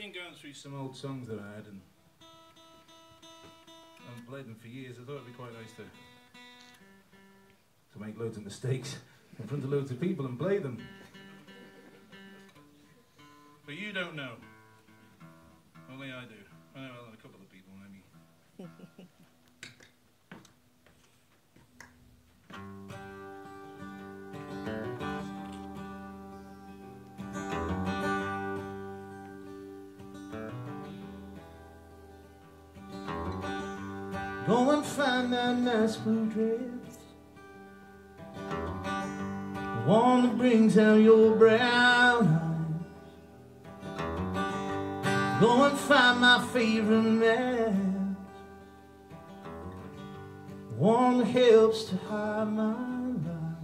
been going through some old songs that I had and I haven't played them for years. I thought it'd be quite nice to to make loads of mistakes in front of loads of people and play them. But you don't know. Only I do. I know a couple of people, maybe. Go and find that nice blue dress. The one that brings out your brown eyes. Go and find my favorite man. One that helps to hide my lies.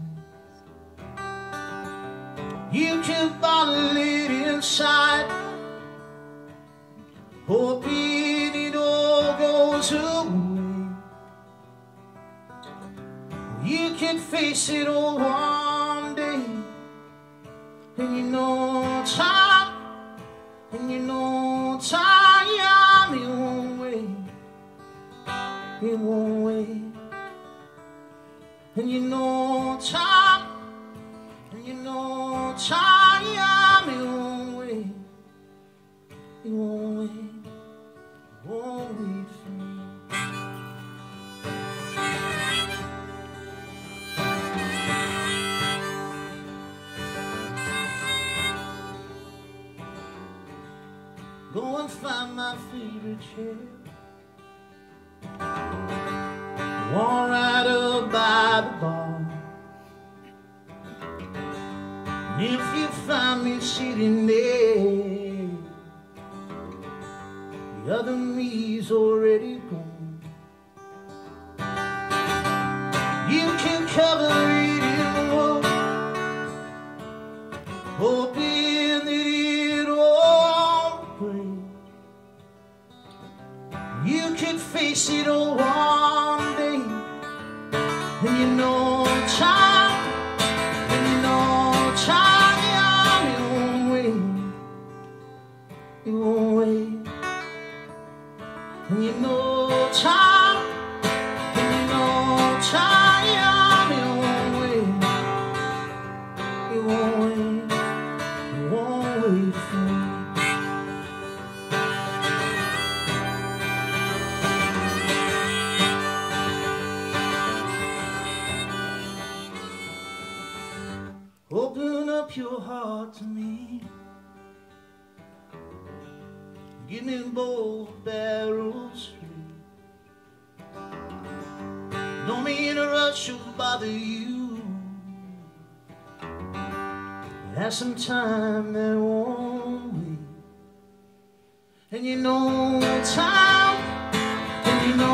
You can bottle it inside. Hoping You can face it all one day. And you know time And you know time It won't wait It won't wait And you know time And you know time It won't wait It won't wait It won't wait Go and find my favorite chair. One right up by the bar. And if you find me sitting there The other me's already gone. You can cover could face it all one day. And you know time And you know time It won't wait It won't wait And you know time And you know time It won't wait It won't wait It your heart to me. Give me both barrels free. Don't mean a rush or bother you. Have some time that won't wait. And you know time, and you know.